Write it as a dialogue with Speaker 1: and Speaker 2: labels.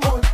Speaker 1: someone